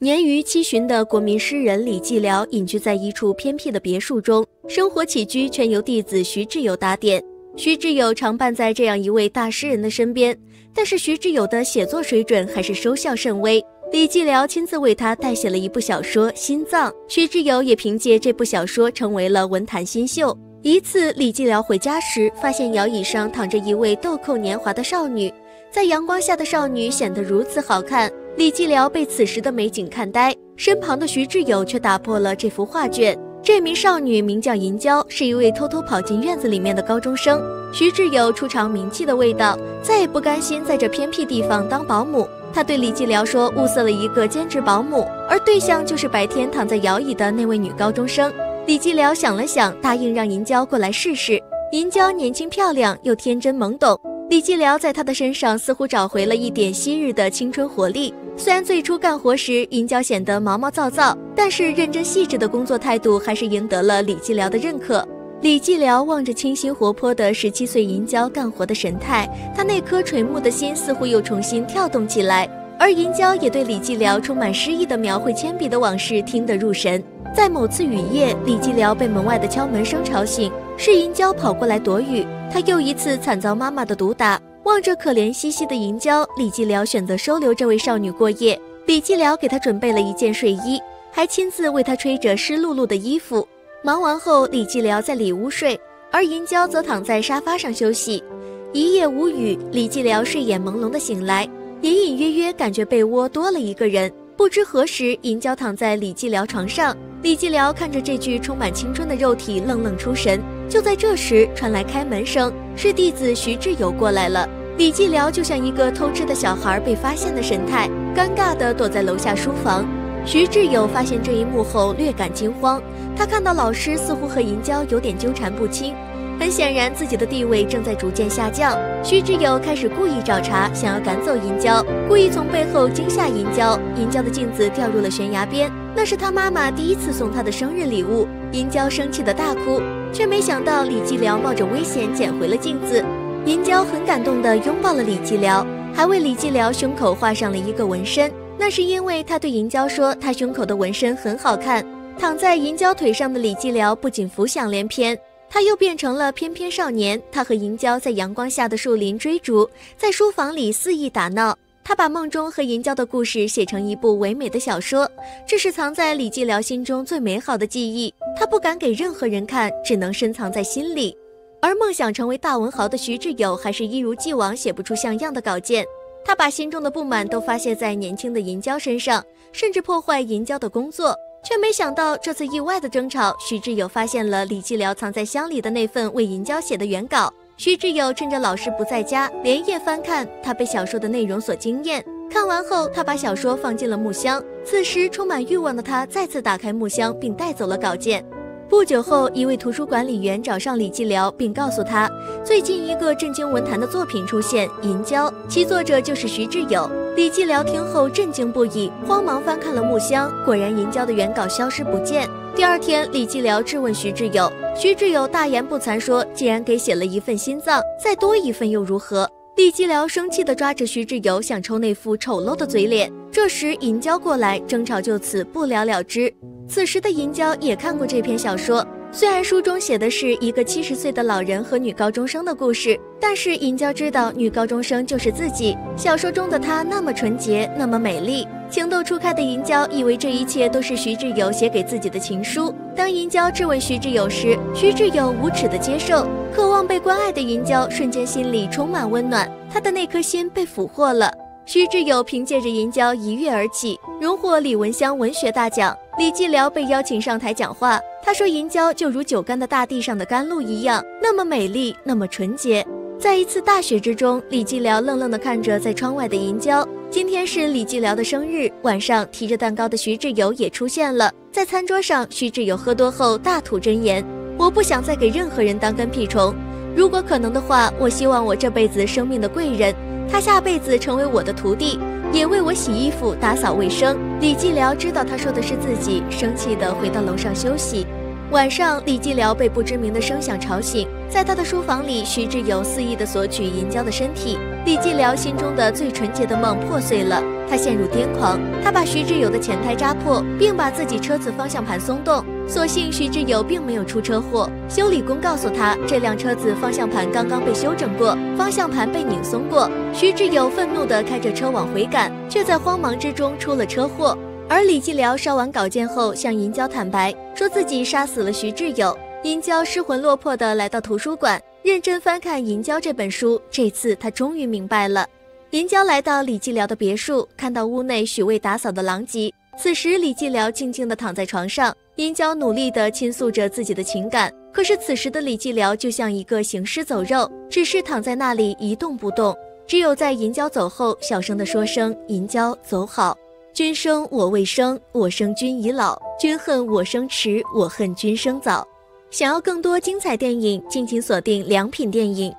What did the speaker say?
年逾七旬的国民诗人李继辽隐居在一处偏僻的别墅中，生活起居全由弟子徐志友打点。徐志友常伴在这样一位大诗人的身边，但是徐志友的写作水准还是收效甚微。李继辽亲自为他代写了一部小说《心脏》，徐志友也凭借这部小说成为了文坛新秀。一次，李继辽回家时，发现摇椅上躺着一位豆蔻年华的少女，在阳光下的少女显得如此好看。李继辽被此时的美景看呆，身旁的徐志友却打破了这幅画卷。这名少女名叫银娇，是一位偷偷跑进院子里面的高中生。徐志友初尝名气的味道，再也不甘心在这偏僻地方当保姆。他对李继辽说，物色了一个兼职保姆，而对象就是白天躺在摇椅的那位女高中生。李继辽想了想，答应让银娇过来试试。银娇年轻漂亮又天真懵懂，李继辽在他的身上似乎找回了一点昔日的青春活力。虽然最初干活时银娇显得毛毛躁躁，但是认真细致的工作态度还是赢得了李继辽的认可。李继辽望着清新活泼的十七岁银娇干活的神态，他那颗垂暮的心似乎又重新跳动起来。而银娇也对李继辽充满诗意的描绘铅笔的往事听得入神。在某次雨夜，李继辽被门外的敲门声吵醒，是银娇跑过来躲雨。她又一次惨遭妈妈的毒打。望着可怜兮兮的银娇，李继辽选择收留这位少女过夜。李继辽给她准备了一件睡衣，还亲自为她吹着湿漉漉的衣服。忙完后，李继辽在里屋睡，而银娇则躺在沙发上休息。一夜无语，李继辽睡眼朦胧的醒来，隐隐约约感觉被窝多了一个人。不知何时，银娇躺在李继辽床上，李继辽看着这具充满青春的肉体，愣愣出神。就在这时，传来开门声，是弟子徐志友过来了。李继辽就像一个偷吃的小孩被发现的神态，尴尬地躲在楼下书房。徐志友发现这一幕后，略感惊慌。他看到老师似乎和银娇有点纠缠不清，很显然自己的地位正在逐渐下降。徐志友开始故意找茬，想要赶走银娇，故意从背后惊吓银娇。银娇的镜子掉入了悬崖边，那是他妈妈第一次送她的生日礼物。银娇生气的大哭，却没想到李继辽冒着危险捡回了镜子。银娇很感动地拥抱了李继辽，还为李继辽胸口画上了一个纹身。那是因为他对银娇说，他胸口的纹身很好看。躺在银娇腿上的李继辽不仅浮想联翩，他又变成了翩翩少年。他和银娇在阳光下的树林追逐，在书房里肆意打闹。他把梦中和银娇的故事写成一部唯美的小说，这是藏在李继辽心中最美好的记忆。他不敢给任何人看，只能深藏在心里。而梦想成为大文豪的徐志友，还是一如既往写不出像样的稿件。他把心中的不满都发泄在年轻的银娇身上，甚至破坏银娇的工作。却没想到这次意外的争吵，徐志友发现了李继辽藏在箱里的那份为银娇写的原稿。徐志友趁着老师不在家，连夜翻看，他被小说的内容所惊艳。看完后，他把小说放进了木箱。此时，充满欲望的他再次打开木箱，并带走了稿件。不久后，一位图书管理员找上李继辽，并告诉他，最近一个震惊文坛的作品出现，《银娇》，其作者就是徐志友。李继辽听后震惊不已，慌忙翻看了木箱，果然《银娇》的原稿消失不见。第二天，李继辽质问徐志友，徐志友大言不惭说，既然给写了一份心脏，再多一份又如何？李继辽生气地抓着徐志友，想抽那副丑陋的嘴脸。这时，银娇过来，争吵就此不了了之。此时的银娇也看过这篇小说，虽然书中写的是一个七十岁的老人和女高中生的故事，但是银娇知道女高中生就是自己。小说中的她那么纯洁，那么美丽。情窦初开的银娇以为这一切都是徐志友写给自己的情书。当银娇质问徐志友时，徐志友无耻地接受。渴望被关爱的银娇瞬间心里充满温暖，她的那颗心被俘获了。徐志友凭借着银娇一跃而起，荣获李文香文学大奖。李继辽被邀请上台讲话，他说：“银娇就如久干的大地上的甘露一样，那么美丽，那么纯洁。”在一次大雪之中，李继辽愣愣地看着在窗外的银娇。今天是李继辽的生日，晚上提着蛋糕的徐志友也出现了。在餐桌上，徐志友喝多后大吐真言。我不想再给任何人当跟屁虫，如果可能的话，我希望我这辈子生命的贵人，他下辈子成为我的徒弟，也为我洗衣服、打扫卫生。李继辽知道他说的是自己，生气地回到楼上休息。晚上，李继辽被不知名的声响吵醒，在他的书房里，徐志友肆意的索取银娇的身体。李继辽心中的最纯洁的梦破碎了，他陷入癫狂。他把徐志友的前胎扎破，并把自己车子方向盘松动。所幸徐志友并没有出车祸。修理工告诉他，这辆车子方向盘刚刚被修整过，方向盘被拧松过。徐志友愤怒地开着车往回赶，却在慌忙之中出了车祸。而李继辽烧完稿件后，向银娇坦白，说自己杀死了徐志友。银娇失魂落魄地来到图书馆，认真翻看《银娇》这本书。这次她终于明白了。银娇来到李继辽的别墅，看到屋内许未打扫的狼藉。此时，李继辽静静地躺在床上，银娇努力地倾诉着自己的情感。可是，此时的李继辽就像一个行尸走肉，只是躺在那里一动不动。只有在银娇走后，小声地说声：“银娇，走好。君生我未生，我生君已老。君恨我生迟，我恨君生早。”想要更多精彩电影，敬请锁定良品电影。